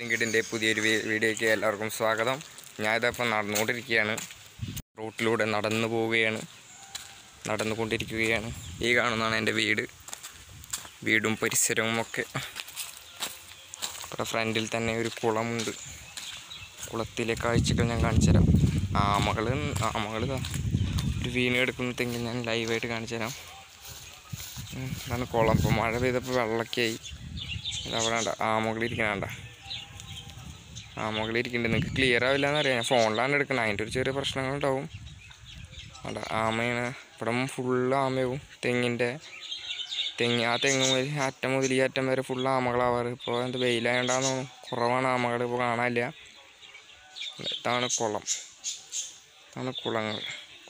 ലിങ്കിഡിന്റെ പുതിയൊരു വീഡിയോയ്ക്ക് എല്ലാവർക്കും സ്വാഗതം. ഞാനിതപ്പോൾ നടന്നുകൊണ്ടിരിക്കുകയാണ്. റൂട്ടിലൂടെ നടന്നു പോവുകയാണ്. നടന്നുകൊണ്ടിരിക്കുകയാണ്. ഈ കാണുന്നതാണ് എന്റെ വീട്. വീടും പരിസരവും ഒക്കെ. ഇവിടെ ഫ്രണ്ടിൽ തന്നെ ഒരു കുളമുണ്ട്. കുളത്തിലെ കാഴ്ചകൾ ഞാൻ കാണിച്ചു തരാം ആമകൾ ആമകൾ ഒരു വീണ് എടുക്കുന്നതെങ്കിൽ ഞാൻ ലൈവായിട്ട് കാണിച്ചു തരാം അതാണ് കുളം. ഇപ്പോൾ മഴ പെയ്തപ്പോൾ വെള്ളമൊക്കെ ആയി അവിടെ വേണ്ട മുകളിൽ ആമകളിരിക്കുന്നുണ്ട് നിങ്ങൾക്ക് ക്ലിയർ ആവില്ല എന്നറിയാം ഞാൻ ഫോണിലാണ് എടുക്കുന്നത് അതിന്റെ ഒരു ചെറിയ പ്രശ്നങ്ങളുണ്ടാവും. അവിടെ ആമയാണ്. ഇവിടെ ഫുള്ള് ആമയാവും. തെങ്ങിന്റെ തെങ്ങ് ആ തെങ്ങ് മുതൽ ആ അറ്റം മുതൽ ഈ അറ്റം വരെ ഫുള്ള് ആമകളാവാറ്. ഇപ്പോൾ എന്ത് വെയിലായതുകൊണ്ടാന്ന് കുറവാണ് ആമകൾ ഇപ്പോൾ കാണാനില്ല. ഇതാണ് കുളം. ഇതാണ് കുളങ്ങൾ.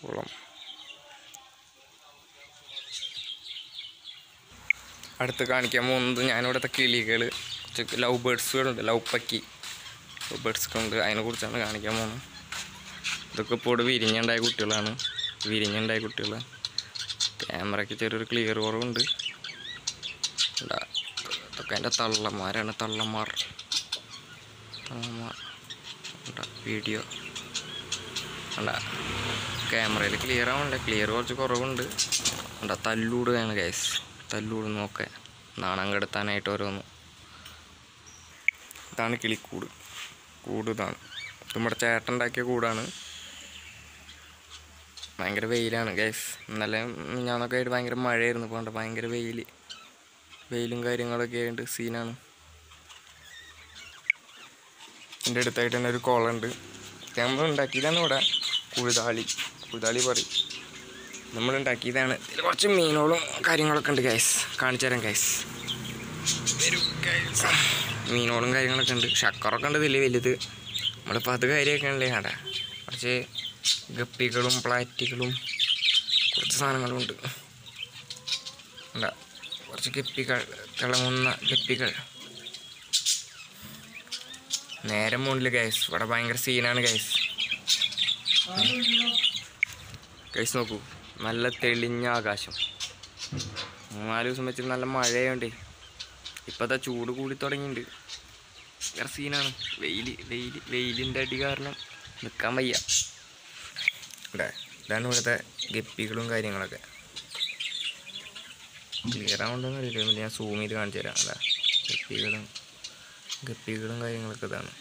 കുളം. അടുത്ത് കാണിക്കാൻ പോകുന്നത് ഞാനിവിടുത്തെ കിളികൾ കുറച്ച് ലവ് ബേഡ്സുകളുണ്ട് ലവ് പക്കി. ലവ് ഉണ്ട് അതിനെ കുറിച്ചാണ് കാണിക്കാൻ പോകുന്നത് ഇതൊക്കെ ഇപ്പോൾ ഇവിടെ വിരിഞ്ഞുണ്ടായ കുട്ടികളാണ്. വിരിഞ്ഞുണ്ടായ കുട്ടികൾ ക്യാമറയ്ക്ക് ചെറിയൊരു ക്ലിയർ കുറവുണ്ട്. ഇതാ, ഇതൊക്കെ എന്റെ തള്ളന്മാരാണ് തള്ളന്മാർ തള്ളന്മാർ വീഡിയോ അല്ല ക്യാമറയിൽ ക്ലിയർ ആവണ്ടേ? ക്ലിയർ കുറച്ച് കുറവുണ്ട്. എന്താ തല്ലൂടുകയാണ് ഗൈസ് തല്ലൂടുന്നൊക്കെ നാണം കെടുത്താനായിട്ട് ഓരോന്ന്. ഇതാണ് കിളിക്കൂട്. കൂട് ഇതാണ് ഇത് നമ്മുടെ ചേട്ടൻ ഉണ്ടാക്കിയ കൂടാണ്. ഭയങ്കര വെയിലാണ് ഗൈസ് ഇന്നലെ ഞാനൊക്കെ ആയിട്ട് ഭയങ്കര മഴയായിരുന്നു. പോകണ്ട ഭയങ്കര വെയിൽ വെയിലും കാര്യങ്ങളൊക്കെ ആയിട്ട് സീനാണ്. എന്റെ അടുത്തായിട്ട് തന്നെ ഒരു കുളമുണ്ട്. നമ്മൾ ഉണ്ടാക്കിയതാണ് ഇവിടെ. കുഴുതാളി. കുഴുതാളി പറയും. നമ്മൾ ഉണ്ടാക്കിയതാണ്. കുറച്ച് മീനുകളും കാര്യങ്ങളൊക്കെ ഉണ്ട് ഗൈസ് കാണിച്ചു തരാം ഗൈസ് മീനുകളും കാര്യങ്ങളൊക്കെ ഉണ്ട്. ഷക്കറൊക്കെ ഉണ്ട് വലിയ വലുത്. നമ്മളിപ്പോൾ അത് കാര്യമൊക്കെ ഉണ്ടല്ലേ അവിടെ കുറച്ച് ഗപ്പികളും പ്ലാറ്റികളും കുറച്ച് സാധനങ്ങളും ഉണ്ട്. അല്ല കുറച്ച് ഗപ്പികൾ തിളങ്ങുന്ന ഗപ്പികൾ. നേരം മുകളിൽ ഗൈസ് ഇവിടെ ഭയങ്കര സീനാണ് ഗൈസ് ഗൈസ് നോക്കൂ. നല്ല തെളിഞ്ഞ ആകാശം. മൂന്നാൽ ദിവസം വെച്ചിട്ട് നല്ല മഴയുണ്ട് ഇപ്പോഴത്തെ ചൂട് കൂടി തുടങ്ങിയിട്ടുണ്ട് വേറെ സീനാണ് വെയിൽ വെയിൽ വെയിലിന്റെ അടി കാരണം നിൽക്കാൻ വയ്യ. ഇവിടെ ഇതാണ് ഇവിടുത്തെ ഗപ്പികളും കാര്യങ്ങളൊക്കെ. ക്ലിയർ ആവുണ്ടെന്ന് അറിയില്ല. ഞാൻ സൂം ചെയ്ത് കാണിച്ചു തരാം. അതാ ഗപ്പികളും ഗപ്പികളും കാര്യങ്ങളൊക്കെ ഇതാണ്.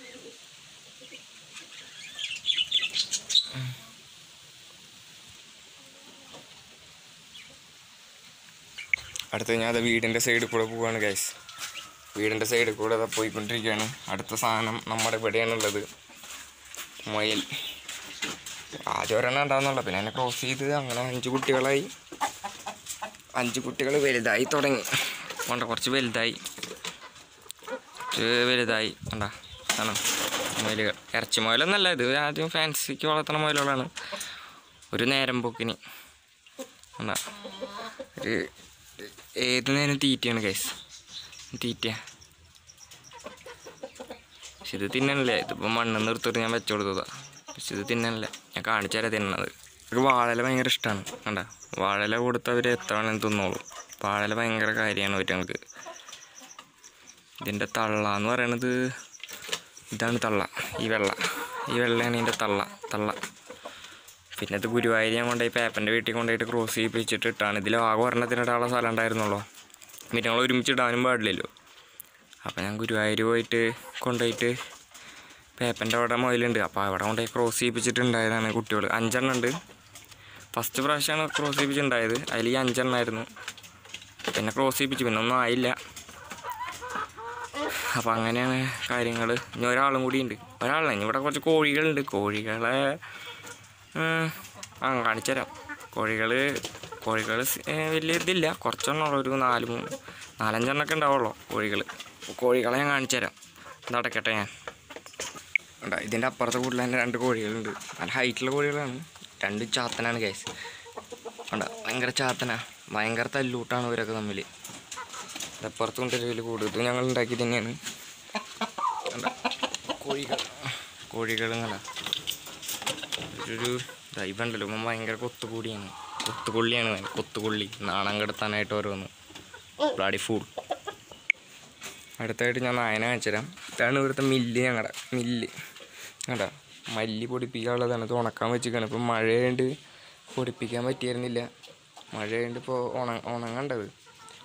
അടുത്ത ഞാൻ അത് വീടിന്റെ സൈഡിൽ കൂടെ പോവുകയാണ് ഗൈസ് വീടിന്റെ സൈഡിൽ കൂടെ അതാ പോയിക്കൊണ്ടിരിക്കുകയാണ്. അടുത്ത സാധനം നമ്മുടെ ഇവിടെയാണുള്ളത്. മുയൽ. ആദ്യം ഒരെണ്ണം ഉണ്ടാകുന്നുള്ളൂ പിന്നെ എന്നെ ക്രോസ് ചെയ്ത് അങ്ങനെ അഞ്ച് കുട്ടികളായി. അഞ്ച് കുട്ടികൾ വലുതായി തുടങ്ങി. വേണ്ട കുറച്ച് വലുതായി. വലുതായി. വേണ്ട ആണ് മുയലുകൾ. ഇറച്ചി മുയലൊന്നല്ല ഇത് ആദ്യം ഫാൻസിക്ക് വളർത്തുന്ന മുയലുകളാണ്. ഒരു നേരം പോക്കിന്. എന്താ ഒരു ഏത് നേരം തീറ്റയാണ് ഗൈസ് തീറ്റ പക്ഷെ ഇത് തിന്നണില്ലേ. ഇതിപ്പോൾ മണ്ണ് നിർത്തിട്ട് ഞാൻ വെച്ചു കൊടുത്തതാ. പക്ഷെ ഇത് തിന്നണില്ല. ഞാൻ കാണിച്ചാലേ തിന്നണത്. ഒരു വാഴല ഭയങ്കര ഇഷ്ടമാണ് കണ്ട? വാഴല കൊടുത്ത് അവർ എത്രയാണെന്ന് തിന്നോളൂ. വാഴല ഭയങ്കര കാര്യമാണ് ഒറ്റങ്ങൾക്ക് ഇതിന്റെ തള്ള എന്ന് പറയണത് ഇതാണ് തള്ള. ഈ വെള്ള. ഈ വെള്ളയാണ് ഇതിന്റെ തള്ള. തള്ള. പിന്നെ ഗുരുവായൂർ ഞാൻ കൊണ്ടുപോയി പേപ്പന്റെ വീട്ടിൽ കൊണ്ടുപോയിട്ട് ക്രോസ് ചെയ്യിപ്പിച്ചിട്ട് ഇട്ടാണ്. ഇതിൽ ആകെ ഒരെണ്ണത്തിനിടാനുള്ള സ്ഥലം ഉണ്ടായിരുന്നുള്ളൂ. ഞങ്ങൾ ഒരുമിച്ച് ഇടാനും പാടില്ലല്ലോ. അപ്പോൾ ഞാൻ ഗുരുവായൂർ പോയിട്ട് കൊണ്ടുപോയിട്ട് പേപ്പന്റെ അവിടെ മുതലുണ്ട്. അപ്പോൾ അവിടെ കൊണ്ടുപോയി ക്രോസ് ചെയ്യിപ്പിച്ചിട്ടുണ്ടായതാണ് കുട്ടികൾ. അഞ്ചെണ്ണം ഉണ്ട്. ഫസ്റ്റ് പ്രാവശ്യമാണ് ക്രോസ് ചെയ്യിപ്പിച്ചിട്ടുണ്ടായത്. അതിൽ ഈ അഞ്ചെണ്ണമായിരുന്നു പിന്നെ ക്രോസ് ചെയ്യിപ്പിച്ചു. പിന്നെ ഒന്നും ആയില്ല. അപ്പോൾ അങ്ങനെയാണ് കാര്യങ്ങൾ ഇനി ഒരാളും കൂടി ഉണ്ട്. ഒരാളാണ് ഇവിടെ കുറച്ച് കോഴികളുണ്ട്. കോഴികളെ ആ കാണിച്ചു തരാം കോഴികൾ കോഴികൾ വലിയ ഇതില്ല. കുറച്ചെണ്ണമുള്ളൂ ഒരു നാല് നാലഞ്ചെണ്ണൊക്കെ ഉണ്ടാവുള്ളൂ കോഴികൾ കോഴികളെ ഞാൻ കാണിച്ചു തരാം. ഇതടക്കട്ടെ ഞാൻ. ഉണ്ടാ ഇതിന്റെ അപ്പുറത്തെ കൂട്ടിൽ തന്നെ രണ്ട് കോഴികളുണ്ട്. നല്ല ഹൈറ്റുള്ള കോഴികളാണ്. രണ്ട് ചാത്തനാണ് കേസ് ഉണ്ടാ ഭയങ്കര ചാത്തനാ. ഭയങ്കര തല്ലൂട്ടാണ് ഇവരൊക്കെ തമ്മിൽ അപ്പുറത്ത് കൊണ്ടൊരു കൂട് ഇത് ഞങ്ങൾ ഉണ്ടാക്കി തന്നെയാണ്? കോഴികൾ കോഴികൾ കണ്ട ഒരു ദൈവമുണ്ടല്ലോ ഇപ്പം ഭയങ്കര കൊത്തുകൂടിയാണ് കൊത്തുകൊള്ളിയാണ് ഇവൻ, കൊത്തുകൊള്ളി നാണം കെടുത്താനായിട്ട് ഓരോന്ന്. ബ്ലാഡി ഫുൾ അടുത്തായിട്ട് ഞാൻ നായന കാണിച്ചുതരാം. ഇതാണ് ഇവിടുത്തെ മില്ല് ഞങ്ങളുടെ മില്ല്. കണ്ടാ? മല്ലി പൊടിപ്പിക്കാനുള്ളതാണ് ഇത് ഉണക്കാൻ വെച്ചിരിക്കണം. ഇപ്പം മഴയുണ്ട് പൊടിപ്പിക്കാൻ പറ്റിയിരുന്നില്ല. മഴയുണ്ട് ഇപ്പോൾ ഉണ ഉണങ്ങണ്ടത്.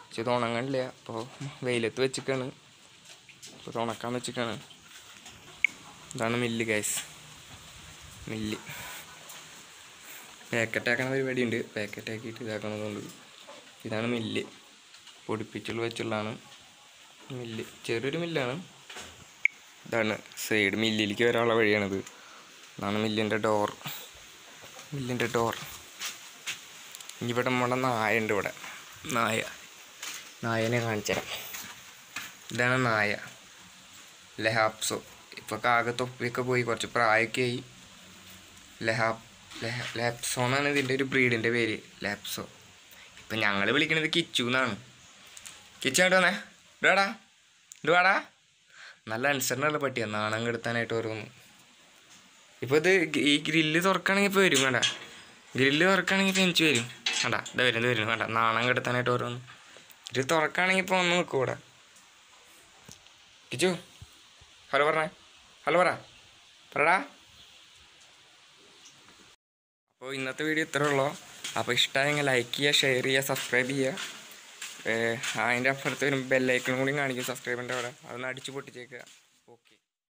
പക്ഷെ ഇത് ഉണങ്ങണില്ല. അപ്പോൾ വെയിലത്ത് വെച്ചിക്കാണ് ഇപ്പോൾ ഉണക്കാൻ വെച്ചിക്കാണ് ഇതാണ് മില്ല് ഗ്യാസ് മില്ല്. പാക്കറ്റാക്കണ പരിപാടിയുണ്ട്. പാക്കറ്റാക്കിയിട്ട് ഇതാക്കണതുകൊണ്ട് ഇതാണ് മില്ല്. പൊടിപ്പിച്ചുള്ള വെച്ചുള്ളതാണ് മില്ല്. ചെറിയൊരു മില്ലാണ്. ഇതാണ് സൈഡ് മില്ലിലേക്ക് വരാനുള്ള വഴിയാണിത്. ഇതാണ് മില്ലിന്റെ ഡോർ. മില്ലിന്റെ ഡോർ. ഇവിടെ നമ്മുടെ നായ ഉണ്ട് ഇവിടെ. നായ. നായനെ കാണിച്ചാൽ ഇതാണ് നായ. ലെഹാപ്സോ. ഇപ്പോൾ കാകത്തൊപ്പിയൊക്കെ പോയി. കുറച്ച് പ്രായമൊക്കെ ആയി. ലെഹാപ് ലെഹ ലാപ്സോ എന്നാണ് ഇതിന്റെ ഒരു ബ്രീഡിന്റെ പേര് ലാപ്സോ. ഇപ്പം ഞങ്ങൾ വിളിക്കുന്നത് കിച്ചു എന്നാണ്. കിച്ചു അങ്ങോട്ട് വന്നേ? ഇടാടാ ഇടുവാടാ നല്ല അനുസരണമുള്ള പട്ടിയ നാണം കെടുത്താനായിട്ട് ഓരോന്ന്. ഇപ്പോൾ ഇത് ഈ ഗ്രില്ല് തുറക്കുകയാണെങ്കിൽ ഇപ്പോൾ വരും വേണ്ട ഗ്രില്ല് തുറക്കുകയാണെങ്കിൽ ഇപ്പോൾ എനിക്ക് വരും. വേണ്ട ഇത് വരുന്നത് വരുന്നു വരും വേണ്ട നാണം കെടുത്താനായിട്ട് ഓരോന്ന്. ഇത് തുറക്കുകയാണെങ്കിൽ ഇപ്പോൾ ഒന്ന് നിൽക്കും ഇവിടെ കിച്ചു ഹലോ പറഞ്ഞേ. ഹലോ പറ. പറടാ. അപ്പോൾ ഇന്നത്തെ വീഡിയോ ഇത്രേ ഉള്ളൂ. അപ്പോൾ ഇഷ്ടമായെങ്കിൽ ലൈക്ക് ചെയ്യുക ഷെയർ ചെയ്യുക സബ്സ്ക്രൈബ് ചെയ്യുക. അതിന്റെ അപ്പുറത്ത് വരുമ്പോൾ ബെല്ലൈക്കൺ കൂടി കാണിക്കും സബ്സ്ക്രൈബിന്റെ അവിടെ. അതൊന്ന് അടിച്ചു പൊട്ടിച്ചേക്കുക.